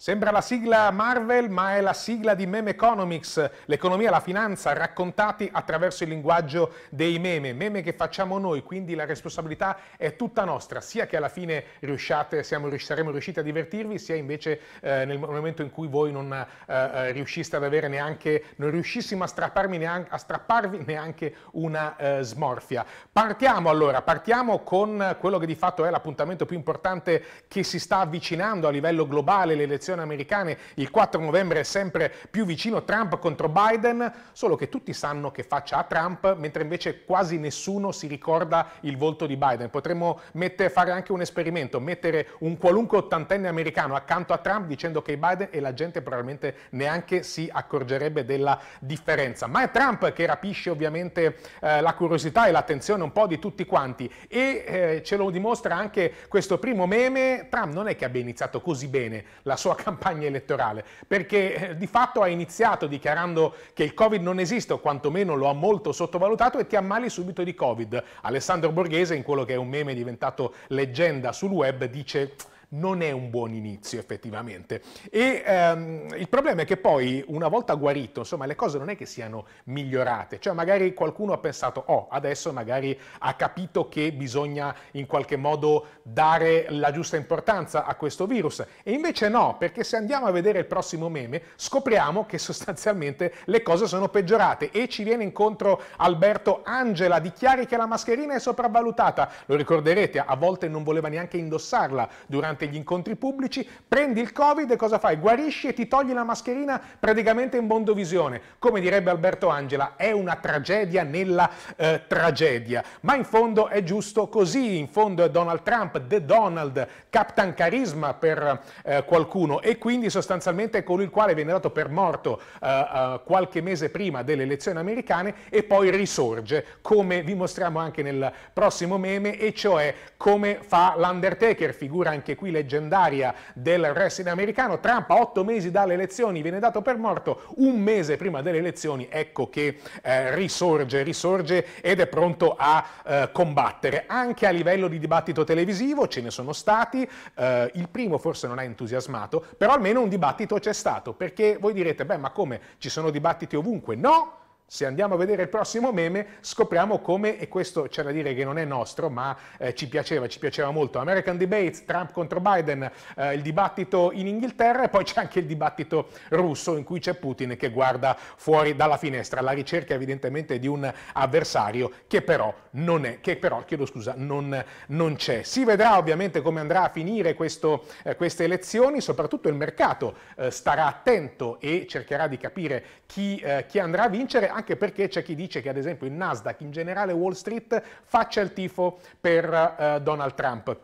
Sembra la sigla Marvel, ma è la sigla di Meme Economics, l'economia e la finanza raccontati attraverso il linguaggio dei meme, meme che facciamo noi, quindi la responsabilità è tutta nostra, sia che alla fine riusciate, siamo, saremo riusciti a divertirvi, sia invece eh, nel momento in cui voi non eh, eh riusciste ad avere neanche, non riuscissimo a, strapparmi neanche, a strapparvi neanche una eh, smorfia. Partiamo allora, partiamo con quello che di fatto è l'appuntamento più importante che si sta avvicinando a livello globale, le elezioni elezioni americane il 4 novembre è sempre più vicino Trump contro Biden, solo che tutti sanno che faccia a Trump, mentre invece quasi nessuno si ricorda il volto di Biden. Potremmo mettere, fare anche un esperimento, mettere un qualunque ottantenne americano accanto a Trump dicendo che è Biden e la gente probabilmente neanche si accorgerebbe della differenza. Ma è Trump che rapisce ovviamente eh, la curiosità e l'attenzione un po' di tutti quanti e eh, ce lo dimostra anche questo primo meme. Trump non è che abbia iniziato così bene la sua campagna elettorale, perché eh, di fatto ha iniziato dichiarando che il Covid non esiste, o quantomeno lo ha molto sottovalutato, e ti ammali subito di Covid. Alessandro Borghese, in quello che è un meme diventato leggenda sul web, dice non è un buon inizio effettivamente. E ehm, il problema è che poi, una volta guarito, insomma, le cose non è che siano migliorate, cioè magari qualcuno ha pensato, oh, adesso magari ha capito che bisogna in qualche modo dare la giusta importanza a questo virus, e invece no, perché se andiamo a vedere il prossimo meme, scopriamo che sostanzialmente le cose sono peggiorate. E ci viene incontro Alberto Angela, dichiari che la mascherina è sopravvalutata, lo ricorderete, a volte non voleva neanche indossarla durante durante gli incontri pubblici, prendi il Covid e cosa fai? Guarisci e ti togli la mascherina praticamente in mondovisione. Come direbbe Alberto Angela, è una tragedia nella eh, tragedia. Ma in fondo è giusto così, in fondo è Donald Trump, The Donald, Captain Carisma per eh, qualcuno e quindi sostanzialmente è colui il quale viene dato per morto eh, eh, qualche mese prima delle elezioni americane e poi risorge, come vi mostriamo anche nel prossimo meme, e cioè come fa l'Undertaker, figura anche qui leggendaria del wrestling americano. Trump a otto mesi dalle elezioni viene dato per morto, un mese prima delle elezioni ecco che eh, risorge, risorge ed è pronto a eh, combattere. Anche a livello di dibattito televisivo ce ne sono stati, eh, il primo forse non ha entusiasmato, però almeno un dibattito c'è stato, perché voi direte, beh ma come ci sono dibattiti ovunque? No! Se andiamo a vedere il prossimo meme scopriamo come, e questo c'è da dire che non è nostro, ma eh, ci piaceva, ci piaceva molto, American Debates, Trump contro Biden, eh, il dibattito in Inghilterra e poi c'è anche il dibattito russo in cui c'è Putin che guarda fuori dalla finestra, la ricerca evidentemente di un avversario che però non è, che però, chiedo scusa, non, non c'è. Si vedrà ovviamente come andrà a finire questo, eh, queste elezioni, soprattutto il mercato eh, starà attento e cercherà di capire chi, eh, chi andrà a vincere, anche perché c'è chi dice che ad esempio il Nasdaq, in generale Wall Street, faccia il tifo per uh, Donald Trump.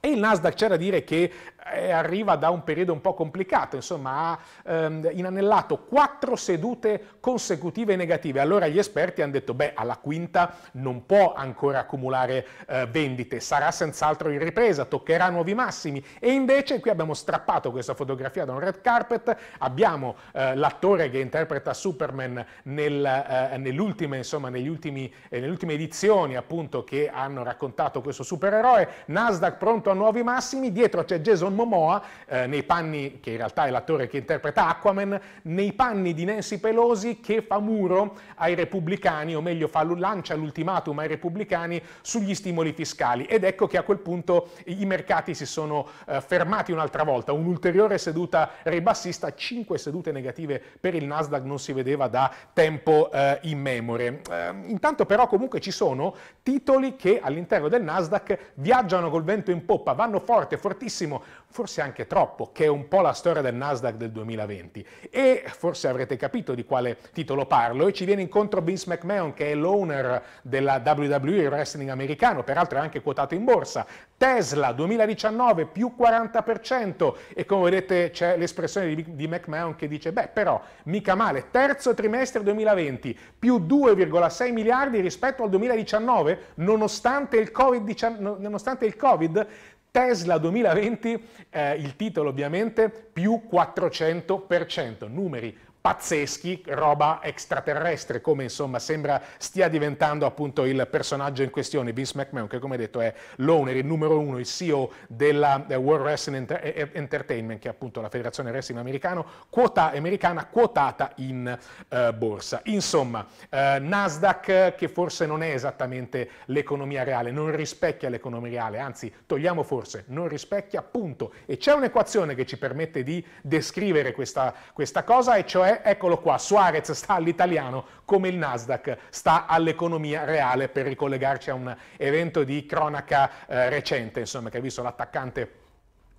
E il Nasdaq c'è da dire che eh, arriva da un periodo un po' complicato, insomma ha ehm, inanellato quattro sedute consecutive negative. Allora gli esperti hanno detto, beh, alla quinta non può ancora accumulare eh, vendite, sarà senz'altro in ripresa, toccherà nuovi massimi. E invece qui abbiamo strappato questa fotografia da un red carpet, abbiamo eh, l'attore che interpreta Superman nel, eh, nell'ultima, insomma, negli ultimi, eh, nelle ultime edizioni appunto che hanno raccontato questo supereroe, Nasdaq pronto a nuovi massimi, dietro c'è Jason Momoa, eh, nei panni, che in realtà è l'attore che interpreta Aquaman, nei panni di Nancy Pelosi che fa muro ai repubblicani, o meglio fa, lancia l'ultimatum ai repubblicani sugli stimoli fiscali. Ed ecco che a quel punto i mercati si sono eh, fermati un'altra volta, un'ulteriore seduta ribassista, 5 sedute negative per il Nasdaq non si vedeva da tempo eh, immemore. Eh, intanto però comunque ci sono titoli che all'interno del Nasdaq viaggiano col vento in poppa, vanno forte, fortissimo, forse anche troppo, che è un po' la storia del Nasdaq del 2020. E forse avrete capito di quale titolo parlo, e ci viene incontro Vince McMahon, che è l'owner della WWE, wrestling americano, peraltro è anche quotato in borsa. Tesla 2019 più 40%, e come vedete c'è l'espressione di, di McMahon che dice, beh però mica male, terzo trimestre 2020 più 2,6 miliardi rispetto al 2019, nonostante il Covid, nonostante il COVID Tesla 2020, eh, il titolo ovviamente, più 400%, numeri pazzeschi, roba extraterrestre, come insomma sembra stia diventando appunto il personaggio in questione, Vince McMahon, che come detto è l'owner, il numero uno, il CEO della World Wrestling Entertainment, che è appunto la federazione wrestling americano, quota, americana quotata in uh, borsa. Insomma, uh, Nasdaq che forse non è esattamente l'economia reale, non rispecchia l'economia reale, anzi togliamo forse, non rispecchia appunto. E c'è un'equazione che ci permette di descrivere questa, questa cosa, e cioè eccolo qua, Suarez sta all'italiano come il Nasdaq sta all'economia reale per ricollegarci a un evento di cronaca eh, recente, insomma, che ha visto l'attaccante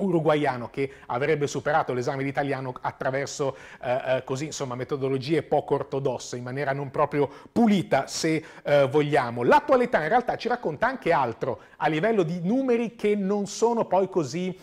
uruguaiano che avrebbe superato l'esame di italiano attraverso eh, eh, così, insomma, metodologie poco ortodosse, in maniera non proprio pulita, se eh, vogliamo. L'attualità in realtà ci racconta anche altro a livello di numeri che non sono poi così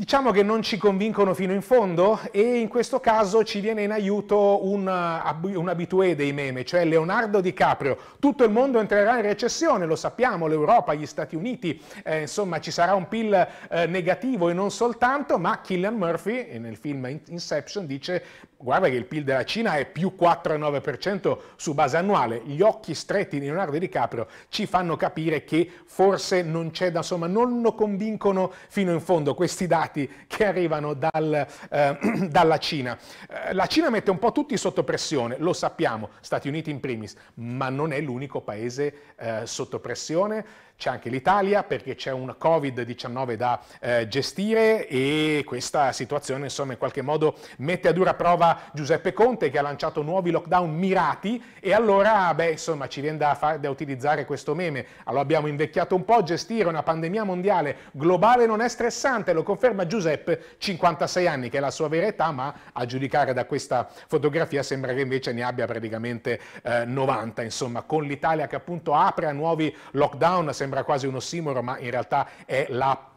Diciamo che non ci convincono fino in fondo e in questo caso ci viene in aiuto un, un abitué dei meme, cioè Leonardo DiCaprio. Tutto il mondo entrerà in recessione, lo sappiamo, l'Europa, gli Stati Uniti, eh, insomma ci sarà un PIL eh, negativo e non soltanto, ma Killian Murphy nel film Inception dice guarda che il PIL della Cina è più 4,9% su base annuale. Gli occhi stretti di Leonardo DiCaprio ci fanno capire che forse non c'è da, insomma, non lo convincono fino in fondo questi dati che arrivano dal, eh, dalla Cina. Eh, la Cina mette un po' tutti sotto pressione, lo sappiamo, Stati Uniti in primis, ma non è l'unico paese eh, sotto pressione c'è anche l'Italia perché c'è un Covid-19 da eh, gestire e questa situazione insomma in qualche modo mette a dura prova Giuseppe Conte che ha lanciato nuovi lockdown mirati. E allora beh insomma ci viene da, far, da utilizzare questo meme, allora abbiamo invecchiato un po', gestire una pandemia mondiale globale non è stressante, lo conferma Giuseppe, 56 anni che è la sua vera età ma a giudicare da questa fotografia sembra che invece ne abbia praticamente eh, 90 insomma con l'Italia che appunto apre a nuovi lockdown sembra sembra quasi un ossimoro, ma in realtà è la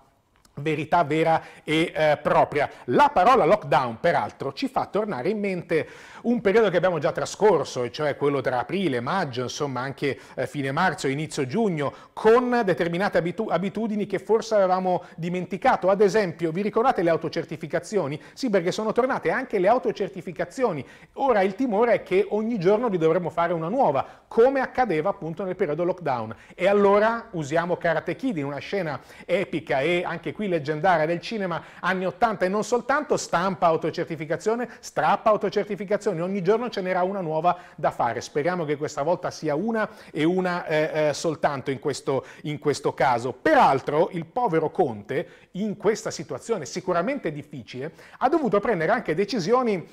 verità vera e eh, propria. La parola lockdown, peraltro, ci fa tornare in mente un periodo che abbiamo già trascorso, e cioè quello tra aprile, maggio, insomma anche eh, fine marzo, inizio giugno, con determinate abitu- abitudini che forse avevamo dimenticato. Ad esempio, vi ricordate le autocertificazioni? Sì, perché sono tornate anche le autocertificazioni. Ora il timore è che ogni giorno li dovremmo fare una nuova, come accadeva appunto nel periodo lockdown. E allora usiamo Karate Kid in una scena epica e anche qui qui leggendaria del cinema anni 80 e non soltanto, stampa autocertificazione, strappa autocertificazione, ogni giorno ce n'era una nuova da fare. Speriamo che questa volta sia una e una eh, eh, soltanto in questo, in questo caso. Peraltro il povero Conte in questa situazione sicuramente difficile ha dovuto prendere anche decisioni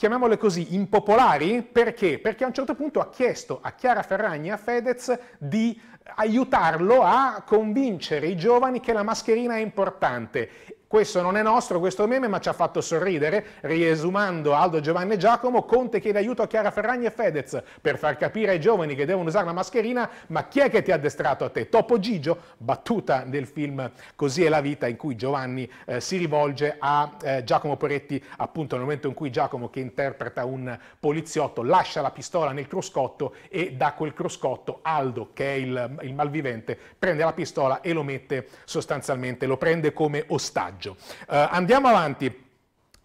chiamiamole così, impopolari, perché? Perché a un certo punto ha chiesto a Chiara Ferragni e a Fedez di aiutarlo a convincere i giovani che la mascherina è importante questo non è nostro, questo meme, ma ci ha fatto sorridere, riesumando Aldo, Giovanni e Giacomo, Conte chiede aiuto a Chiara Ferragni e Fedez per far capire ai giovani che devono usare la mascherina, ma chi è che ti ha addestrato a te? Topo Gigio, battuta del film Così è la vita, in cui Giovanni eh, si rivolge a eh, Giacomo Poretti, appunto nel momento in cui Giacomo, che interpreta un poliziotto, lascia la pistola nel cruscotto e da quel cruscotto Aldo, che è il, il malvivente, prende la pistola e lo mette sostanzialmente, lo prende come ostaggio Uh, andiamo avanti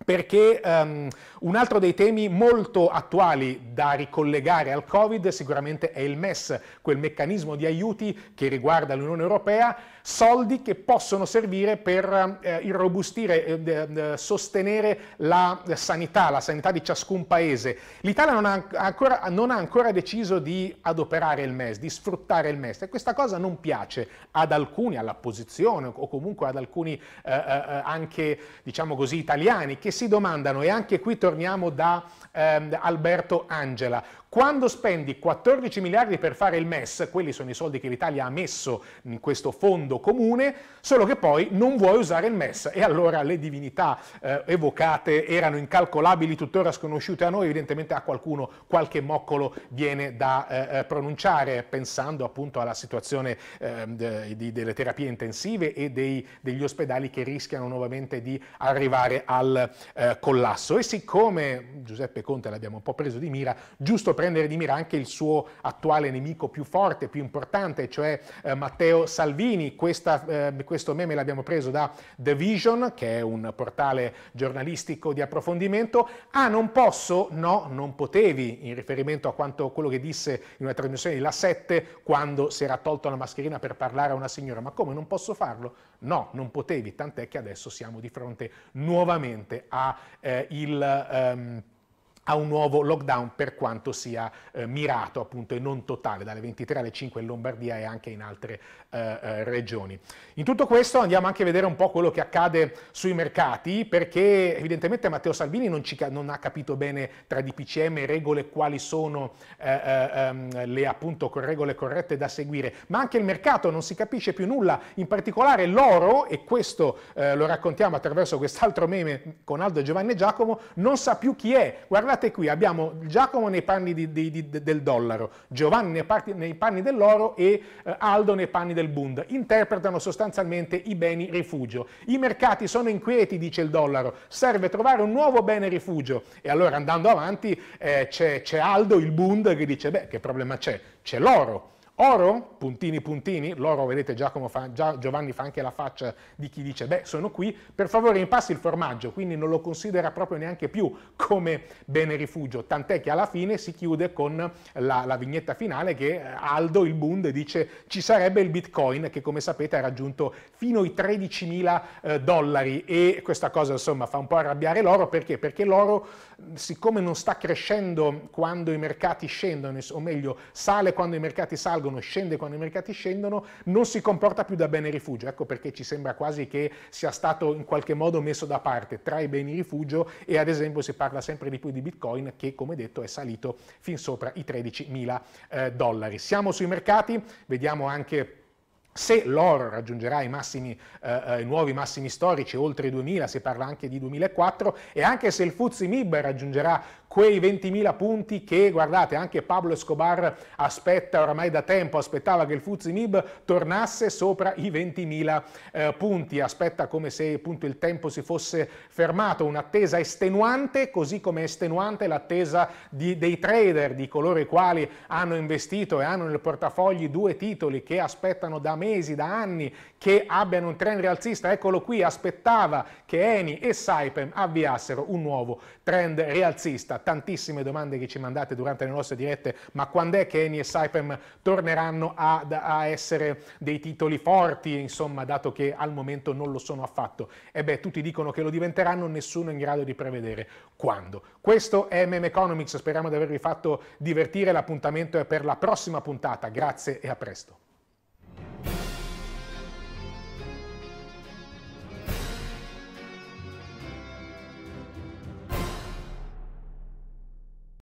perché um, un altro dei temi molto attuali da ricollegare al Covid sicuramente è il MES, quel meccanismo di aiuti che riguarda l'Unione Europea, soldi che possono servire per eh, irrobustire, eh, sostenere la sanità, la sanità di ciascun paese. L'Italia non ha, ancora, non ha ancora deciso di adoperare il MES, di sfruttare il MES e questa cosa non piace ad alcuni, all'opposizione o comunque ad alcuni eh, eh, anche, diciamo così, italiani che si domandano, e anche qui torniamo da ehm, Alberto Angela, quando spendi 14 miliardi per fare il MES, quelli sono i soldi che l'Italia ha messo in questo fondo comune, solo che poi non vuoi usare il MES e allora le divinità eh, evocate erano incalcolabili, tuttora sconosciute a noi, evidentemente a qualcuno qualche moccolo viene da eh, eh pronunciare, pensando appunto alla situazione eh, di, delle terapie intensive e dei, degli ospedali che rischiano nuovamente di arrivare al eh, collasso. E siccome Giuseppe Conte l'abbiamo un po' preso di mira, giusto prendere di mira anche il suo attuale nemico più forte, più importante, cioè eh, Matteo Salvini. Questa, eh, questo meme l'abbiamo preso da The Vision, che è un portale giornalistico di approfondimento. Ah, non posso? No, non potevi, in riferimento a quanto, quello che disse in una trasmissione di La 7 quando si era tolto la mascherina per parlare a una signora. Ma come non posso farlo? No, non potevi, tant'è che adesso siamo di fronte nuovamente a eh. Um, a un nuovo lockdown per quanto sia eh, mirato appunto e non totale, dalle 23 alle 5 in Lombardia e anche in altre eh, eh, regioni. In tutto questo andiamo anche a vedere un po' quello che accade sui mercati perché evidentemente Matteo Salvini non, ci, non ha capito bene tra DPCM e regole quali sono eh, eh, ehm, le appunto regole corrette da seguire, ma anche il mercato non si capisce più nulla, in particolare l'oro, e questo eh, lo raccontiamo attraverso quest'altro meme con Aldo Giovanni e Giacomo, non sa più chi è. Guardate guardate qui, abbiamo Giacomo nei panni di, di, di, del dollaro, Giovanni nei, parti, nei panni dell'oro e eh, Aldo nei panni del Bund. Interpretano sostanzialmente i beni rifugio. I mercati sono inquieti, dice il dollaro, serve trovare un nuovo bene rifugio. E allora andando avanti eh, c'è, c'è Aldo, il Bund, che dice, beh, che problema c'è? C'è l'oro Oro, puntini puntini, l'oro vedete fa, già Giovanni fa anche la faccia di chi dice beh sono qui, per favore mi passi il formaggio, quindi non lo considera proprio neanche più come bene rifugio, tant'è che alla fine si chiude con la, la vignetta finale che Aldo, il Bund, dice ci sarebbe il bitcoin che come sapete ha raggiunto fino ai 13.000 eh, dollari e questa cosa insomma fa un po' arrabbiare l'oro. Perché? Perché l'oro siccome non sta crescendo quando i mercati scendono, o meglio sale quando i mercati salgono, salgono, scende quando i mercati scendono, non si comporta più da bene rifugio. Ecco perché ci sembra quasi che sia stato in qualche modo messo da parte tra i beni rifugio e ad esempio si parla sempre di più di Bitcoin che come detto è salito fin sopra i 13.000 eh, dollari. Siamo sui mercati, vediamo anche se l'oro raggiungerà i, massimi, eh, eh i, nuovi massimi storici, oltre i 2000, si parla anche di 2004, e anche se il Fuzzi Mib raggiungerà quei 20.000 punti che, guardate, anche Pablo Escobar aspetta oramai da tempo, aspettava che il Fuzzi Mib tornasse sopra i 20.000 eh, punti, aspetta come se appunto il tempo si fosse fermato, un'attesa estenuante, così come estenuante l'attesa dei trader, di coloro i quali hanno investito e hanno nel portafogli due titoli che aspettano da mesi, da anni, che abbiano un trend rialzista, eccolo qui, aspettava che Eni e Saipem avviassero un nuovo trend rialzista. Tantissime domande che ci mandate durante le nostre dirette, ma quando è che Eni e Saipem torneranno a, a essere dei titoli forti, insomma, dato che al momento non lo sono affatto? E beh, tutti dicono che lo diventeranno, nessuno è in grado di prevedere quando. Questo è MM Economics, speriamo di avervi fatto divertire, l'appuntamento è per la prossima puntata, grazie e a presto.